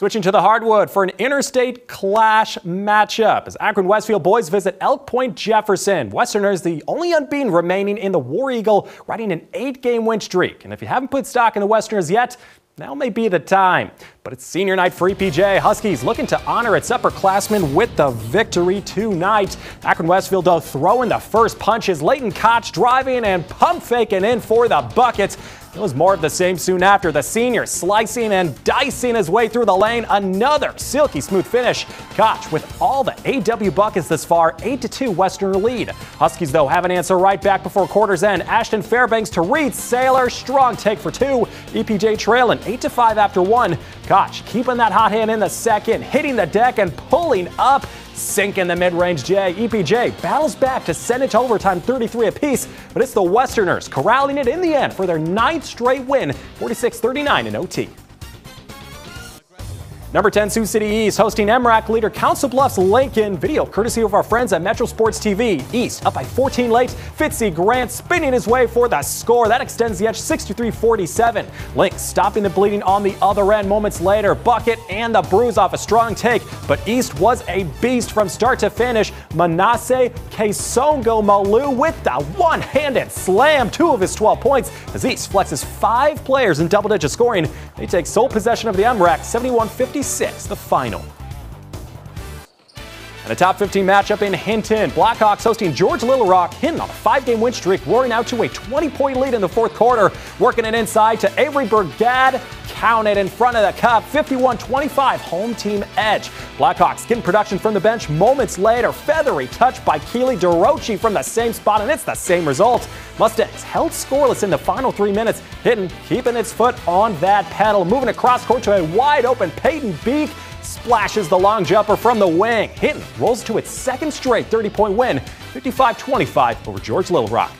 Switching to the hardwood for an interstate clash matchup as Akron Westfield boys visit Elk Point Jefferson. Westerners the only unbeaten remaining in the War Eagle, riding an eight-game win streak. And if you haven't put stock in the Westerners yet, now may be the time. But it's senior night for EPJ. Huskies looking to honor its upperclassmen with the victory tonight. Akron Westfield though throwing the first punches. Leighton Koch driving and pump faking in for the buckets. It was more of the same soon after. The senior slicing and dicing his way through the lane. Another silky smooth finish. Koch with all the AW buckets this far. 8-2 Westerner lead. Huskies, though, have an answer right back before quarter's end. Ashton Fairbanks to Reed Sailor. Strong take for two. EPJ trailing 8-5 after one. Koch keeping that hot hand in the second. Hitting the deck and pulling up sink in the mid-range J. EPJ battles back to send it to overtime 33 apiece, but it's the Westerners corralling it in the end for their ninth straight win, 46-39 in OT. Number 10, Sioux City East hosting MRAC leader Council Bluffs Lincoln. Video courtesy of our friends at Metro Sports TV. East up by 14 late. Fitzy Grant spinning his way for the score. That extends the edge 63-47. Lynx stopping the bleeding on the other end moments later. Bucket and the bruise off a strong take. But East was a beast from start to finish. Manasseh Kesongo Malu with the one-handed slam. Two of his 12 points as East flexes five players in double-digit scoring. They take sole possession of the MRAC 71-50 the final. And a top 15 matchup in Hinton. Blackhawks hosting George Little Rock. Hinton on a five-game win streak, roaring out to a 20-point lead in the fourth quarter. Working it inside to Avery Burgad. Counted in front of the cup. 51-25 home team edge. Blackhawks getting production from the bench moments later. Feathery touch by Keely DeRochi from the same spot, and it's the same result. Mustangs held scoreless in the final three minutes. Hinton keeping its foot on that pedal. Moving across court to a wide open Peyton Beek splashes the long jumper from the wing. Hinton rolls to its second straight 30 point win, 55 25 over George Little Rock.